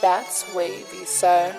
That's wavy, sir.